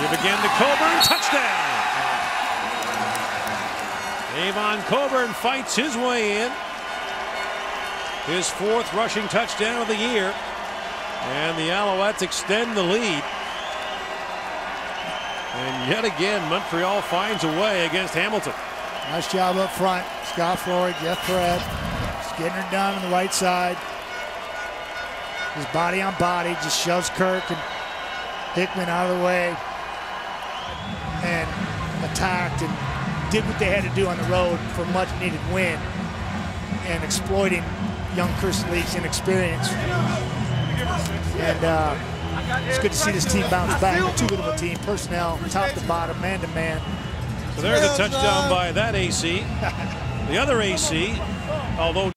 Give again to Cobourne. Touchdown. Avon Cobourne fights his way in. His fourth rushing touchdown of the year. And the Alouettes extend the lead. And yet again, Montreal finds a way against Hamilton. Nice job up front. Scott Flory, Jeff Perrett. Just getting her done on the right side. His body on body just shoves Kirk and Hickman out of the way attacked and did what they had to do on the road for much needed win and exploiting young Chris Leak's inexperience. And uh, it's good to see this team bounce back. Too good of a team, personnel, top to bottom, man to man. So there's a touchdown by that AC. The other AC, although